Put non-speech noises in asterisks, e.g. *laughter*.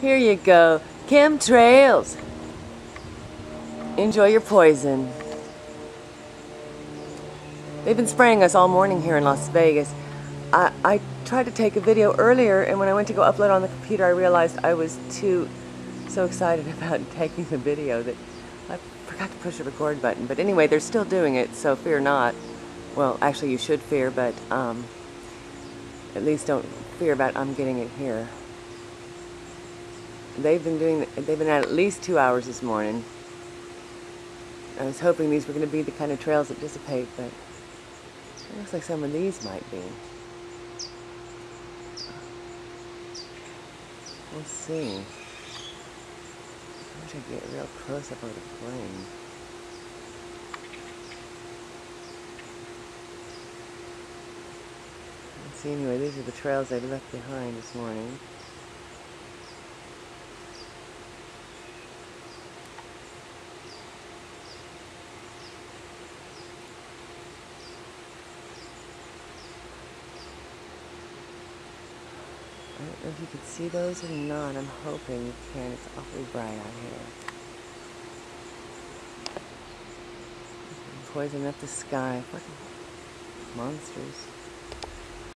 Here you go. Chemtrails. Enjoy your poison. They've been spraying us all morning here in Las Vegas. I, I tried to take a video earlier, and when I went to go upload on the computer, I realized I was too so excited *laughs* about taking the video that I forgot to push the record button. But anyway, they're still doing it, so fear not. Well, actually, you should fear, but um, at least don't fear about I'm getting it here. They've been doing. They've been at at least two hours this morning. I was hoping these were going to be the kind of trails that dissipate, but it looks like some of these might be. We'll see. I wish I could get real close up on the plane. Let's see anyway, these are the trails they left behind this morning. I don't know if you can see those or not. I'm hoping you can. It's awfully bright out here. Poison up the sky. Fucking monsters.